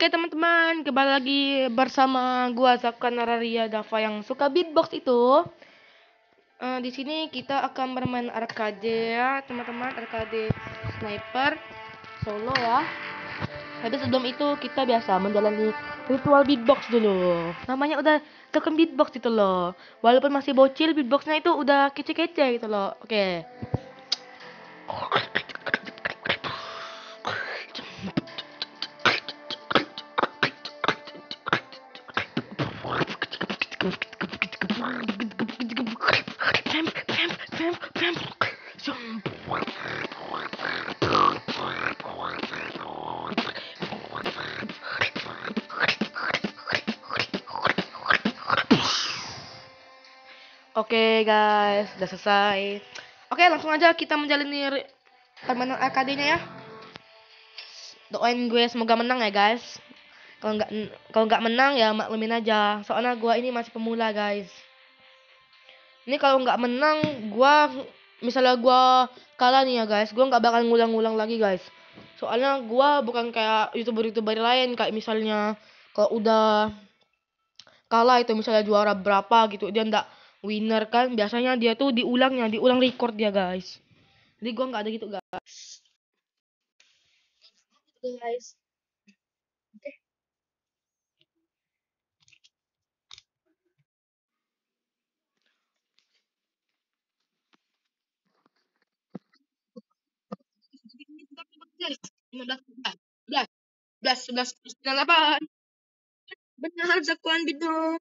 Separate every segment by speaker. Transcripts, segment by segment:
Speaker 1: Oke teman-teman, kembali lagi bersama gua Zaka Nararia Dava yang suka beatbox itu. Uh, di sini kita akan bermain arcade ya, teman-teman, arcade sniper solo ya. Tapi sebelum itu kita biasa menjalani ritual beatbox dulu. Namanya udah token beatbox itu loh. Walaupun masih bocil, beatboxnya itu udah kece-kece gitu loh. Oke. Okay. Oke guys, udah selesai. Oke, langsung aja kita menjalani permainan AKD-nya ya. Doain gue semoga menang ya guys. Kalau nggak kalau nggak menang ya maklumin aja. Soalnya gue ini masih pemula guys. Ini kalau nggak menang, gue misalnya gue kalah nih ya guys, gue nggak bakal ngulang-ngulang lagi guys. Soalnya gue bukan kayak youtuber-youtuber lain kayak misalnya kalau udah kalah itu misalnya juara berapa gitu dia ndak winner kan biasanya dia tuh diulangnya diulang record dia guys jadi gua nggak ada gitu guys guys oke lima belas belas belas sebelas sembilan delapan benar zakuan bidung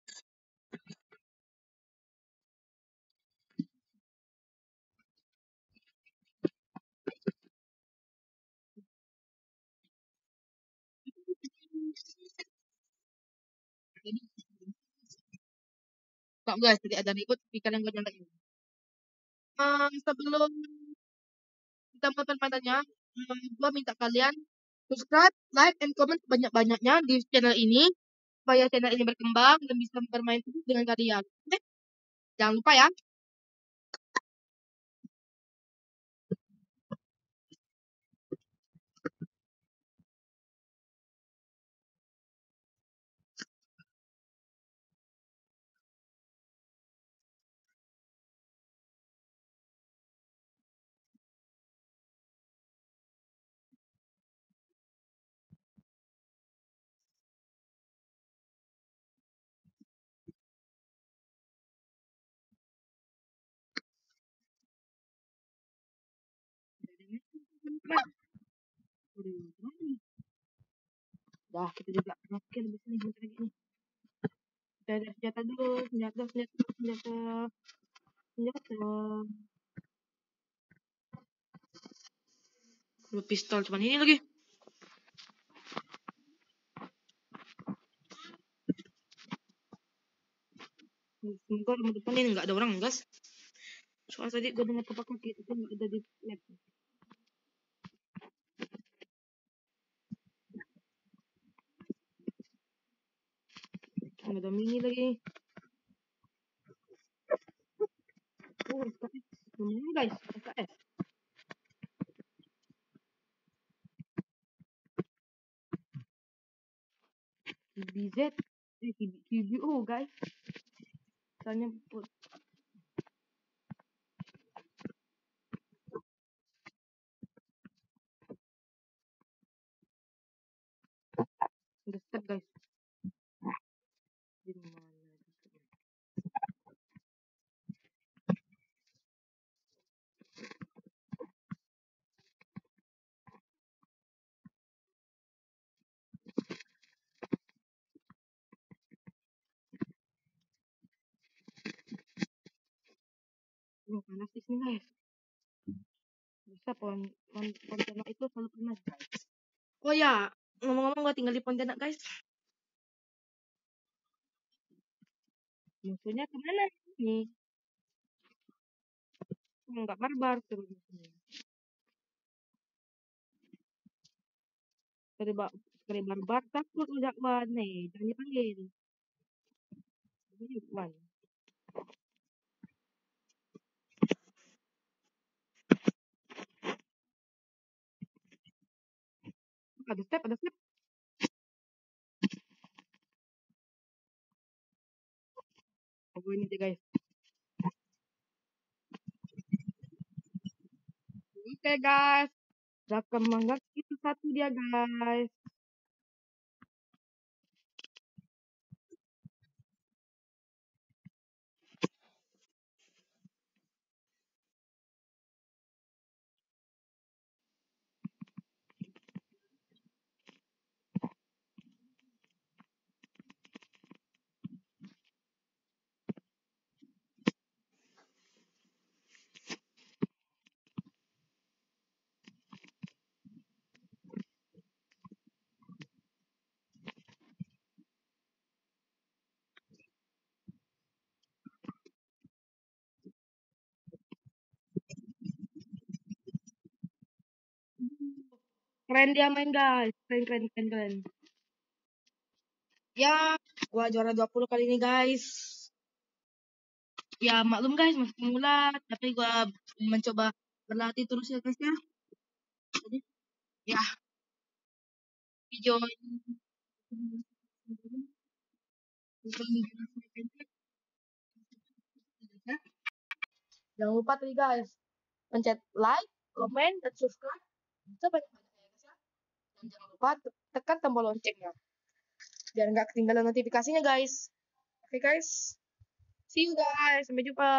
Speaker 1: kok guys jadi ada ribut speaker yang gue nyalain um, sebelum kita mulai permainannya um, gue minta kalian subscribe like and comment banyak-banyaknya di channel ini supaya channel ini berkembang dan bisa bermain dengan kalian. Oke? Jangan lupa ya Dah, kita juga makin lebih sini bentar lagi nih. Kita ada senjata dulu, senjata, senjata, senjata, senjata. Lu pistol cuman ini lagi. Semoga rumah depan ini nggak ada orang, guys. Soalnya tadi gue dengar kepak kaki itu nggak ada di lab. Ada mini lagi. Oh, SKS. Lumayan guys, SKS. BZ, eh, QBO guys. Tanya Oh, panas di sini guys. Bisa pohon pohon Pontianak itu selalu panas guys. Oh ya, ngomong-ngomong gue tinggal di Pontianak guys. Musuhnya ke mana nih? Enggak barbar terus musuhnya. Ba dari barbar takut udah nih, jangan dipanggil. Ini ada step, ada step. Aku ini aja guys. Oke okay, guys, udah kembang itu satu dia guys. Keren dia main guys. Keren keren keren keren. Ya gua juara 20 kali ini guys. Ya maklum guys masih pemula tapi gua mencoba berlatih terus ya guys ya. Jadi ya. Video jangan lupa tadi guys pencet like comment dan subscribe. Guys ya jangan lupa tekan tombol loncengnya biar nggak ketinggalan notifikasinya guys. Oke okay, guys. See you guys. Sampai jumpa